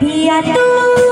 Piatu